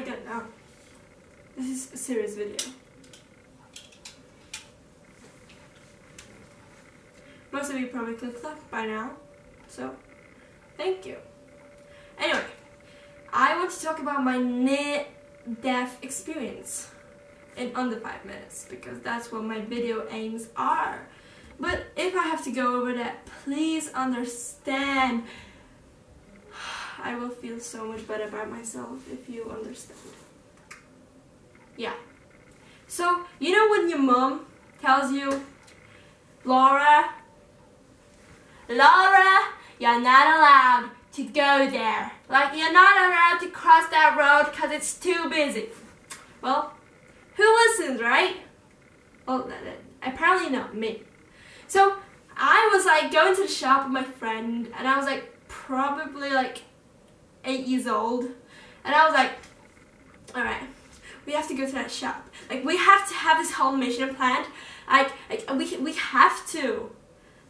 I don't know. This is a serious video. Most of you probably clicked that by now, so thank you. Anyway, I want to talk about my near-death experience in under 5 minutes because that's what my video aims are. But if I have to go over that, please understand. I will feel so much better about myself if you understand. Yeah. So, you know when your mom tells you, Laura, Laura, you're not allowed to go there. Like, you're not allowed to cross that road because it's too busy. Well, who listens, right? Well, apparently not me. So, I was like going to the shop with my friend, and I was like probably like eight years old. And I was like, alright, we have to go to that shop. Like, we have to have this whole mission planned. Like, like we, we have to.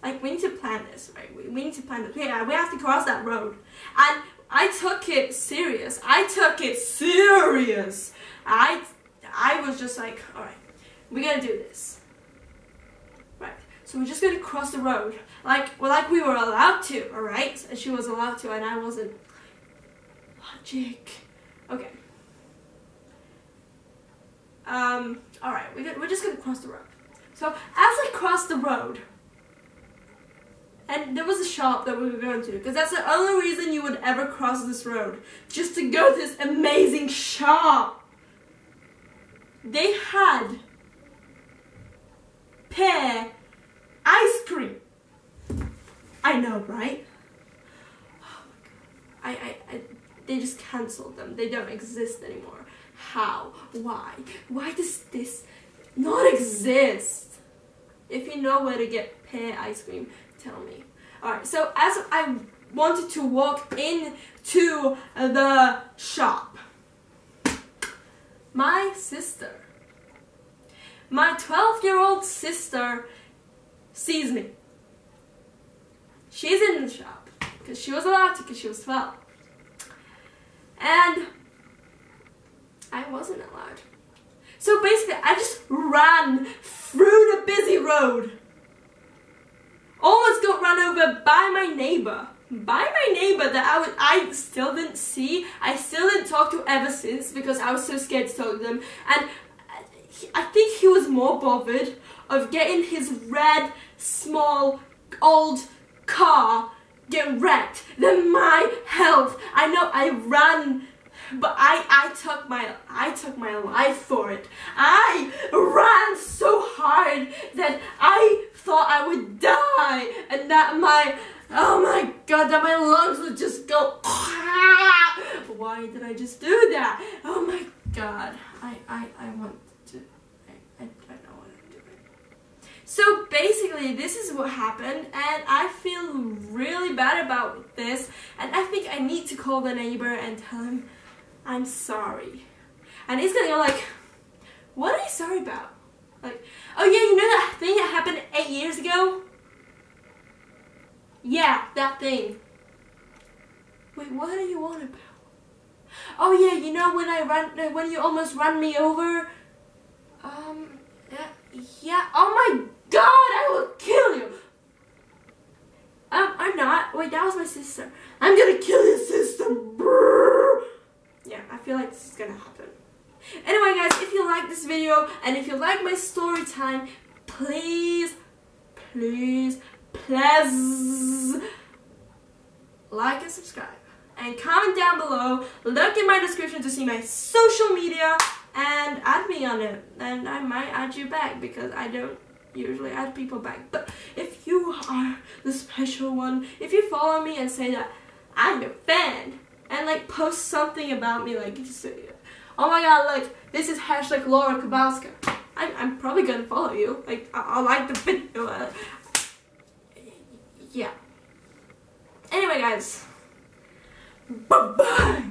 Like, we need to plan this, right? We, we need to plan this. Yeah, we have to cross that road. And I took it serious. I took it serious. I, I was just like, alright, we're gonna do this. Right, so we're just gonna cross the road. Like, well, like we were allowed to, alright? And she was allowed to, and I wasn't. Logic. Okay. Um, alright, we, we're just gonna cross the road. So, as I crossed the road, and there was a shop that we were going to, because that's the only reason you would ever cross this road. Just to go to this amazing shop. They had pear ice cream. I know, right? Oh. I, I, I, they just cancelled them. They don't exist anymore. How? Why? Why does this not exist? If you know where to get pear ice cream, tell me. Alright, so as I wanted to walk into the shop, my sister, my 12 year old sister sees me. She's in the shop because she was allowed to because she was 12. And I wasn't allowed. So basically, I just ran through the busy road almost got run over by my neighbor. By my neighbor that I, was, I still didn't see. I still didn't talk to ever since because I was so scared to talk to them. And I think he was more bothered of getting his red, small, old car get wrecked than my health. I know I ran but I, I took my I took my life for it. I ran so hard that I thought I would die and that my oh my god that my lungs would just go ah! why did I just do that? Oh my god. I, I, I want to I, I don't know what I'm doing. So basically this is what happened and I feel bad about this and I think I need to call the neighbor and tell him I'm sorry. And he's gonna go like, what are you sorry about? Like, oh yeah, you know that thing that happened eight years ago? Yeah, that thing. Wait, what are you on about? Oh yeah, you know when I ran, when you almost ran me over? Um, yeah, yeah, oh my god, I will kill you! Um, I'm not. Wait, that was my sister. I'm gonna kill your sister, Brrr yeah, I feel like this is gonna happen. Anyway, guys, if you like this video and if you like my story time, please, please, please like and subscribe. And comment down below, look in my description to see my social media and add me on it. And I might add you back because I don't usually add people back. But if you are the special one, if you follow me and say that I'm your fan, and like post something about me like just oh my god like this is hashtag Laura Kowalska I'm, I'm probably gonna follow you. Like I, will like the video. Uh, yeah. Anyway guys. Bye bye